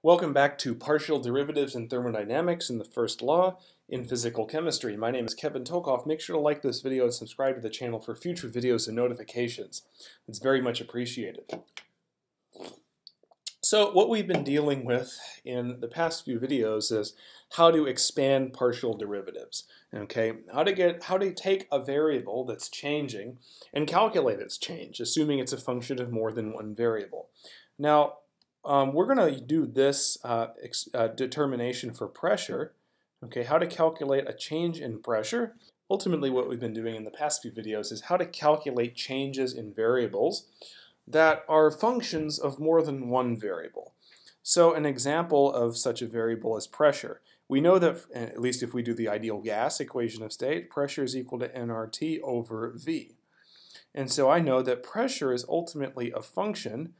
Welcome back to Partial Derivatives in Thermodynamics and the First Law in Physical Chemistry. My name is Kevin Tokoph. Make sure to like this video and subscribe to the channel for future videos and notifications. It's very much appreciated. So what we've been dealing with in the past few videos is how to expand partial derivatives. Okay, how to get how to take a variable that's changing and calculate its change, assuming it's a function of more than one variable. Now, um, we're going to do this uh, uh, determination for pressure, okay, how to calculate a change in pressure. Ultimately, what we've been doing in the past few videos is how to calculate changes in variables that are functions of more than one variable. So an example of such a variable is pressure. We know that, at least if we do the ideal gas equation of state, pressure is equal to nRT over V. And so I know that pressure is ultimately a function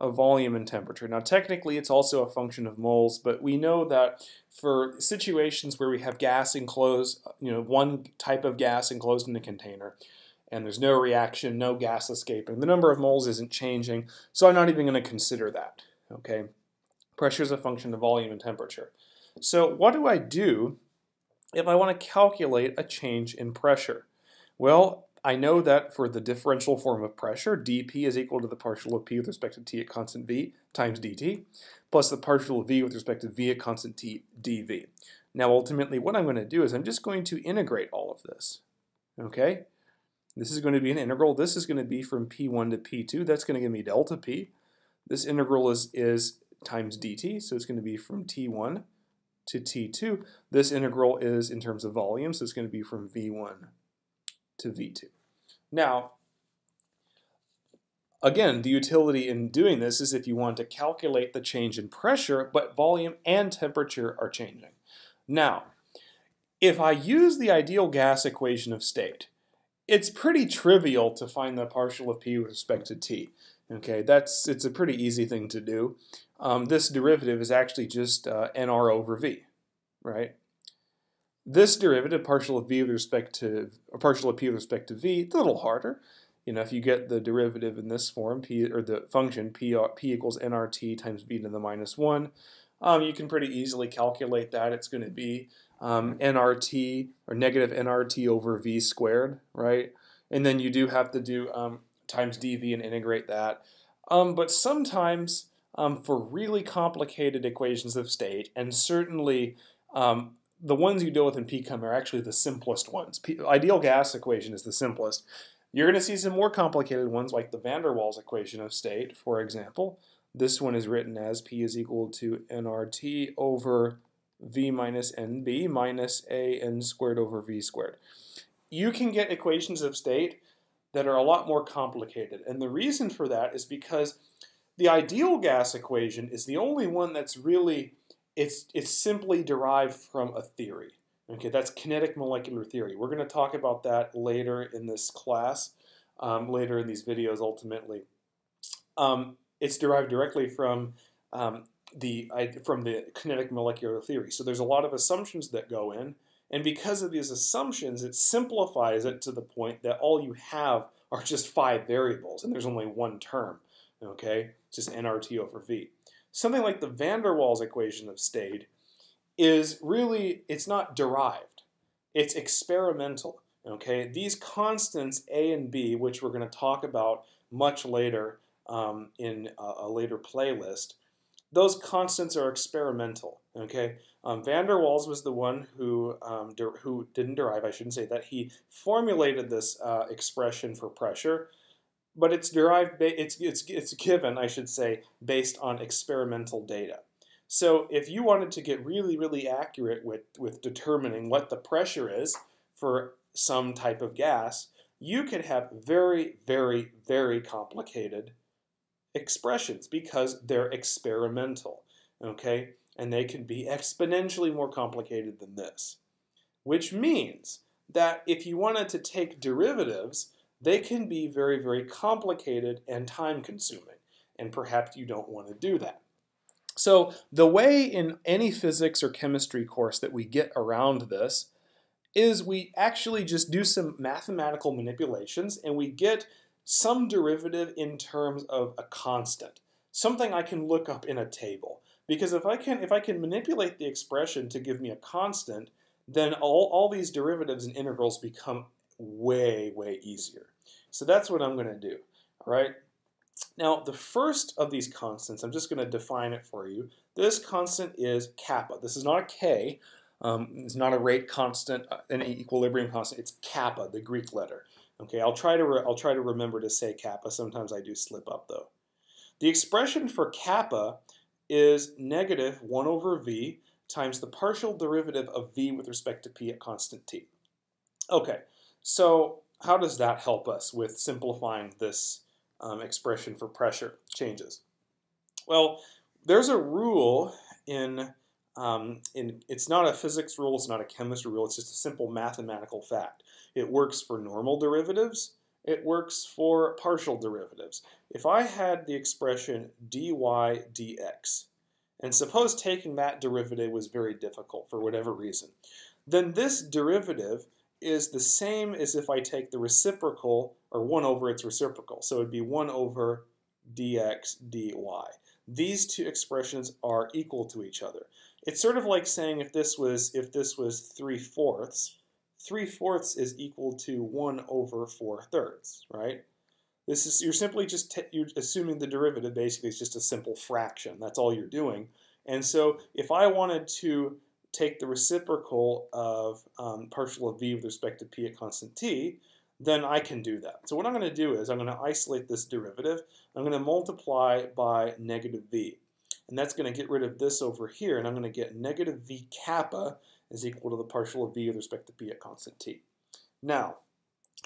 of volume and temperature. Now technically it's also a function of moles, but we know that for situations where we have gas enclosed, you know, one type of gas enclosed in a container, and there's no reaction, no gas escaping, the number of moles isn't changing, so I'm not even going to consider that, okay? Pressure is a function of volume and temperature. So what do I do if I want to calculate a change in pressure? Well, I know that for the differential form of pressure, dP is equal to the partial of P with respect to T at constant V times dt, plus the partial of V with respect to V at constant T dV. Now ultimately what I'm going to do is I'm just going to integrate all of this. Okay? This is going to be an integral. This is going to be from P1 to P2. That's going to give me delta P. This integral is, is times dt, so it's going to be from T1 to T2. This integral is in terms of volume, so it's going to be from V1 to V2. Now, again, the utility in doing this is if you want to calculate the change in pressure, but volume and temperature are changing. Now, if I use the ideal gas equation of state, it's pretty trivial to find the partial of P with respect to T. Okay, that's it's a pretty easy thing to do. Um, this derivative is actually just uh, nr over v, right? This derivative, partial of v with respect to, or partial of p with respect to v, it's a little harder. You know, if you get the derivative in this form, p or the function p, p equals nRt times v to the minus 1, um, you can pretty easily calculate that. It's going to be um, nRt, or negative nRt over v squared, right? And then you do have to do um, times dv and integrate that. Um, but sometimes, um, for really complicated equations of state, and certainly um, the ones you deal with in PChem are actually the simplest ones. P ideal gas equation is the simplest. You're going to see some more complicated ones like the van der Waals equation of state, for example. This one is written as P is equal to nRT over V minus NB minus A n squared over V squared. You can get equations of state that are a lot more complicated. And the reason for that is because the ideal gas equation is the only one that's really it's, it's simply derived from a theory. Okay, that's kinetic molecular theory. We're going to talk about that later in this class, um, later in these videos ultimately. Um, it's derived directly from um, the from the kinetic molecular theory. So there's a lot of assumptions that go in, and because of these assumptions, it simplifies it to the point that all you have are just five variables, and there's only one term. Okay, it's just nRT over V something like the van der Waals equation of state is really, it's not derived. It's experimental, okay? These constants A and B, which we're going to talk about much later um, in a, a, later playlist, those constants are experimental, okay? Um, van der Waals was the one who, um, who didn't derive, I shouldn't say that, he formulated this uh, expression for pressure, but it's derived, it's, it's, it's given, I should say, based on experimental data. So if you wanted to get really, really accurate with, with determining what the pressure is for some type of gas, you could have very, very, very complicated expressions because they're experimental, okay? And they can be exponentially more complicated than this. Which means that if you wanted to take derivatives they can be very, very complicated and time consuming, and perhaps you don't want to do that. So the way in any physics or chemistry course that we get around this is we actually just do some mathematical manipulations and we get some derivative in terms of a constant, something I can look up in a table. Because if I can if I can manipulate the expression to give me a constant, then all, all these derivatives and integrals become way, way easier. So that's what I'm going to do. All right. Now, the first of these constants, I'm just going to define it for you. This constant is kappa. This is not a k. Um, it's not a rate constant, uh, an equilibrium constant. It's kappa, the Greek letter. Okay, I'll try to I'll try to remember to say kappa. Sometimes I do slip up though. The expression for kappa is negative 1 over v times the partial derivative of v with respect to p at constant t. Okay, so how does that help us with simplifying this um, expression for pressure changes? Well, there's a rule in, um, in, it's not a physics rule, it's not a chemistry rule, it's just a simple mathematical fact. It works for normal derivatives, it works for partial derivatives. If I had the expression dy dx, and suppose taking that derivative was very difficult for whatever reason, then this derivative is the same as if I take the reciprocal, or 1 over its reciprocal. So it would be 1 over dx dy. These two expressions are equal to each other. It's sort of like saying if this was if this was 3 fourths, 3 fourths is equal to 1 over 4 thirds, right? This is You're simply just you're assuming the derivative basically is just a simple fraction. That's all you're doing. And so if I wanted to take the reciprocal of um, partial of v with respect to p at constant t, then I can do that. So what I'm going to do is I'm going to isolate this derivative. I'm going to multiply by negative v. And that's going to get rid of this over here, and I'm going to get negative v kappa is equal to the partial of v with respect to p at constant t. Now,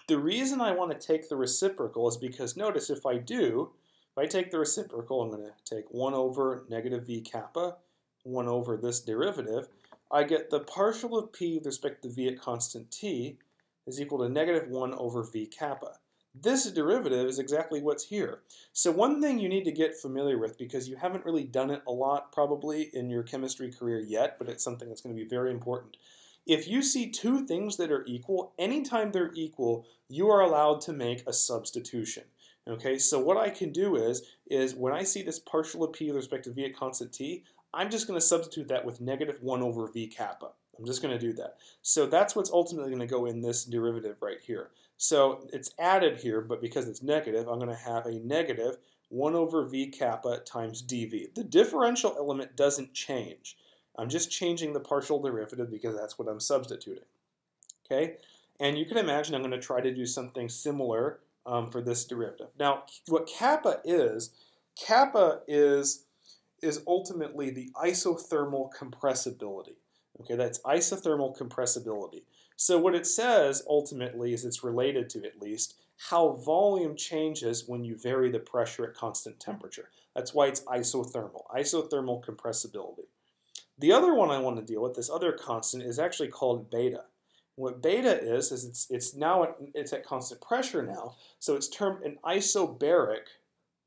the reason I want to take the reciprocal is because notice if I do, if I take the reciprocal, I'm going to take 1 over negative v kappa, 1 over this derivative, I get the partial of p with respect to v at constant t is equal to negative 1 over v kappa. This derivative is exactly what's here. So one thing you need to get familiar with, because you haven't really done it a lot probably in your chemistry career yet, but it's something that's going to be very important. If you see two things that are equal, anytime they're equal, you are allowed to make a substitution. Okay, so what I can do is, is when I see this partial of p with respect to v at constant t, I'm just going to substitute that with negative 1 over v kappa. I'm just going to do that. So that's what's ultimately going to go in this derivative right here. So it's added here, but because it's negative, I'm going to have a negative 1 over v kappa times dv. The differential element doesn't change. I'm just changing the partial derivative because that's what I'm substituting. Okay, And you can imagine I'm going to try to do something similar um, for this derivative. Now, what kappa is, kappa is, is ultimately the isothermal compressibility. Okay, that's isothermal compressibility. So what it says ultimately is it's related to, at least, how volume changes when you vary the pressure at constant temperature. That's why it's isothermal, isothermal compressibility. The other one I want to deal with, this other constant, is actually called beta. What beta is, is it's, it's now at, it's at constant pressure now, so it's termed an isobaric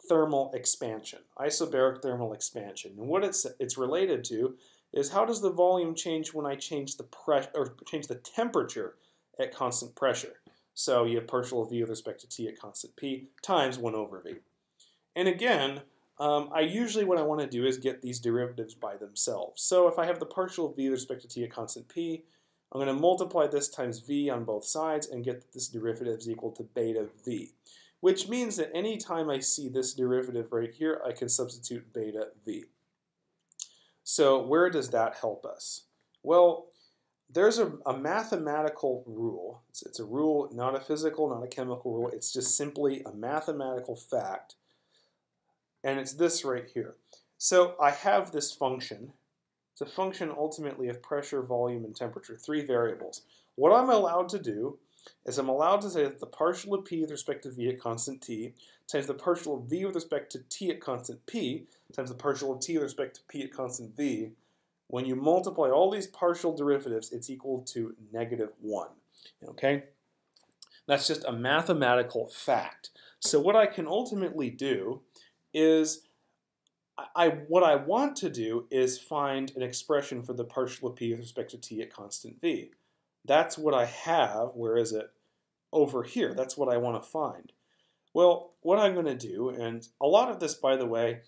thermal expansion. Isobaric thermal expansion. And what it's, it's related to is how does the volume change when I change the pressure or change the temperature at constant pressure? So you have partial v with respect to t at constant p times 1 over v. And again, um, I usually what I want to do is get these derivatives by themselves. So if I have the partial v with respect to t at constant p, I'm going to multiply this times v on both sides and get that this derivative is equal to beta v. Which means that any time I see this derivative right here, I can substitute beta v. So where does that help us? Well, there's a, a mathematical rule. It's, it's, a rule, not a physical, not a chemical rule. It's just simply a mathematical fact. And it's this right here. So I have this function. It's a function ultimately of pressure, volume, and temperature, three variables. What I'm allowed to do is I'm allowed to say that the partial of p with respect to v at constant t times the partial of v with respect to t at constant p times the partial of t with respect to p at constant v, when you multiply all these partial derivatives, it's equal to negative 1. Okay? That's just a mathematical fact. So what I can ultimately do is I, what I want to do is find an expression for the partial of p with respect to t at constant v. That's what I have. Where is it? Over here. That's what I want to find. Well, what I'm going to do, and a lot of this, by the way,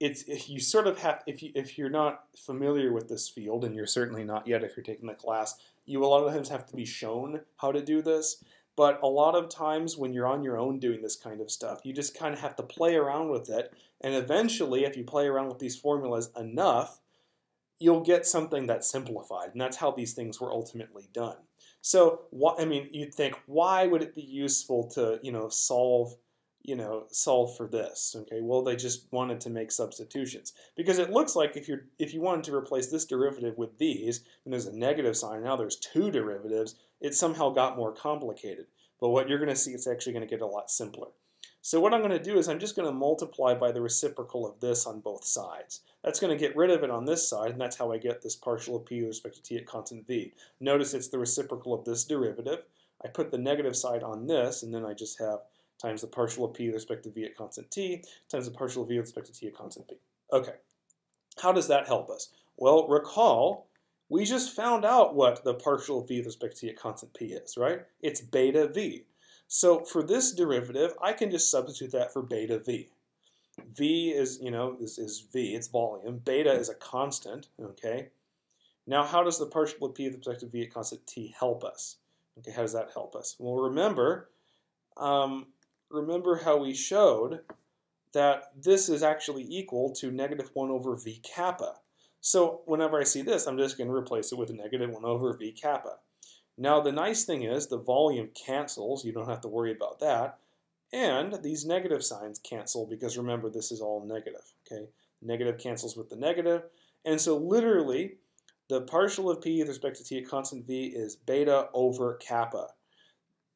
it's if you sort of have if you if you're not familiar with this field, and you're certainly not yet if you're taking the class, you a lot of times have to be shown how to do this. But a lot of times when you're on your own doing this kind of stuff, you just kind of have to play around with it. And eventually, if you play around with these formulas enough, you'll get something that's simplified. And that's how these things were ultimately done. So, I mean, you'd think, why would it be useful to, you know, solve you know, solve for this. Okay, well they just wanted to make substitutions because it looks like if you're if you wanted to replace this derivative with these, and there's a negative sign. Now there's two derivatives. It somehow got more complicated. But what you're going to see, it's actually going to get a lot simpler. So what I'm going to do is I'm just going to multiply by the reciprocal of this on both sides. That's going to get rid of it on this side, and that's how I get this partial of p with respect to t at constant v. Notice it's the reciprocal of this derivative. I put the negative side on this, and then I just have times the partial of p with respect to v at constant t times the partial of v with respect to t at constant p. Okay, how does that help us? Well, recall, we just found out what the partial of v with respect to t at constant p is, right? It's beta v. So for this derivative, I can just substitute that for beta v. v is, you know, is, is v, it's volume. Beta is a constant, okay? Now, how does the partial of p with respect to v at constant t help us? Okay, how does that help us? Well, remember, um, remember how we showed that this is actually equal to negative 1 over v kappa. So whenever I see this, I'm just going to replace it with negative 1 over v kappa. Now the nice thing is the volume cancels, you don't have to worry about that, and these negative signs cancel because remember this is all negative, okay? Negative cancels with the negative, and so literally the partial of p with respect to t at constant v is beta over kappa.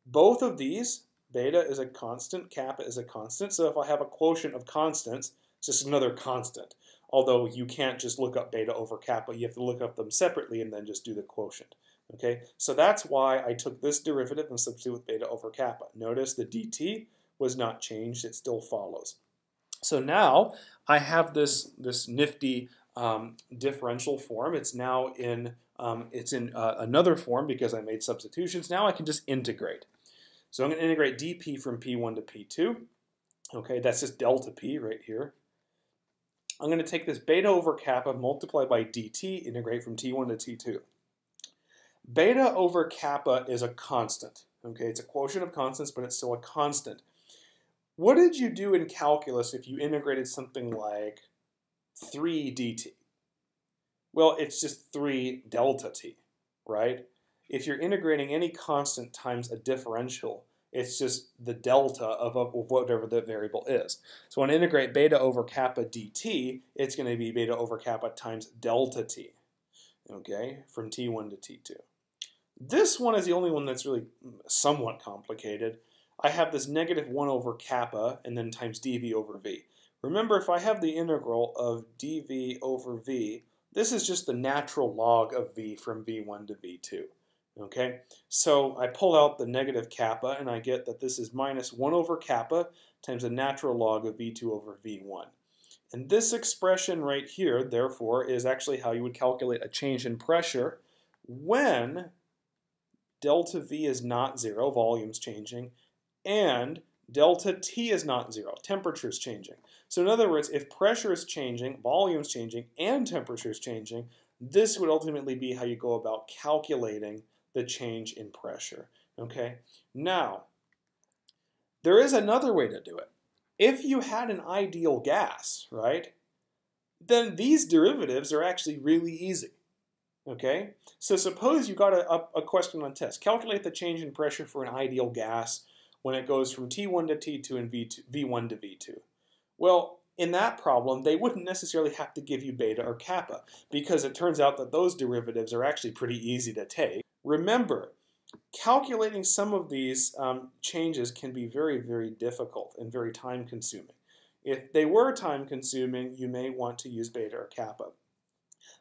Both of these Beta is a constant, kappa is a constant. So if I have a quotient of constants, it's just another constant. Although you can't just look up beta over kappa, you have to look up them separately and then just do the quotient. Okay, so that's why I took this derivative and substitute with beta over kappa. Notice the dt was not changed, it still follows. So now I have this, this nifty um, differential form. It's now in, um, it's in uh, another form because I made substitutions. Now I can just integrate. So I'm going to integrate dp from p1 to p2. Okay, that's just delta p right here. I'm going to take this beta over kappa, multiply by dt, integrate from t1 to t2. Beta over kappa is a constant. Okay, it's a quotient of constants, but it's still a constant. What did you do in calculus if you integrated something like 3 dt? Well, it's just 3 delta t, right? if you're integrating any constant times a differential, it's just the delta of, of whatever the variable is. So when I integrate beta over kappa dt, it's going to be beta over kappa times delta t, okay, from t1 to t2. This one is the only one that's really somewhat complicated. I have this negative 1 over kappa and then times dv over v. Remember, if I have the integral of dv over v, this is just the natural log of v from v1 to v2. Okay, so I pull out the negative kappa and I get that this is minus 1 over kappa times the natural log of v2 over v1. And this expression right here, therefore, is actually how you would calculate a change in pressure when delta V is not zero, volume's changing, and delta T is not zero, temperature is changing. So in other words, if pressure is changing, volume's changing, and temperature is changing, this would ultimately be how you go about calculating the change in pressure. Okay, now there is another way to do it. If you had an ideal gas, right, then these derivatives are actually really easy. Okay, so suppose you got a, a, question on test. Calculate the change in pressure for an ideal gas when it goes from T1 to T2 and V2, V1 to V2. Well, in that problem, they wouldn't necessarily have to give you beta or kappa because it turns out that those derivatives are actually pretty easy to take. Remember, calculating some of these um, changes can be very, very difficult and very time consuming. If they were time consuming, you may want to use beta or kappa.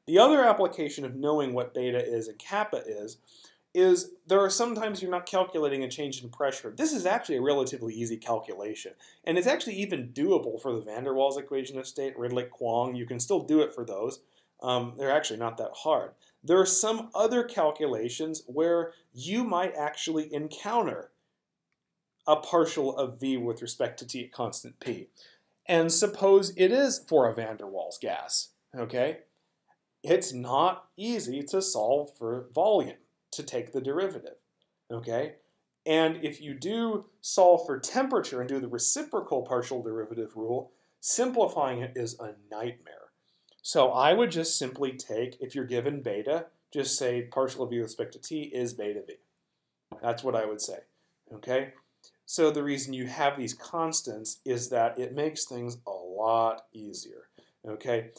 The other application of knowing what beta is and kappa is, is there are sometimes you're not calculating a change in pressure. This is actually a relatively easy calculation. And it's actually even doable for the van der Waals equation of state, Redlich-Kwong. You can still do it for those. Um, they're actually not that hard. There are some other calculations where you might actually encounter a partial of v with respect to t at constant p. And suppose it is for a van der Waals gas, okay? It's not easy to solve for volume to take the derivative, okay? And if you do solve for temperature and do the reciprocal partial derivative rule, simplifying it is a nightmare. So I would just simply take, if you're given beta, just say partial of v with respect to t is beta v. That's what I would say, okay? So the reason you have these constants is that it makes things a lot easier, okay?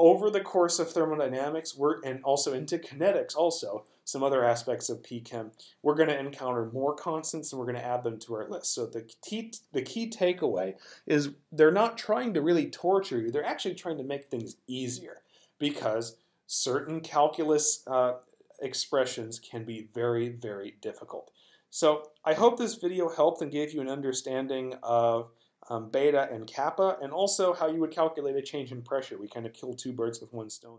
Over the course of thermodynamics, we're, and also into kinetics also, some other aspects of PChem, we're going to encounter more constants and we're going to add them to our list. So the key, the key takeaway is they're not trying to really torture you, they're actually trying to make things easier because certain calculus uh, expressions can be very, very difficult. So I hope this video helped and gave you an understanding of um, beta and kappa, and also how you would calculate a change in pressure. We kind of kill two birds with one stone.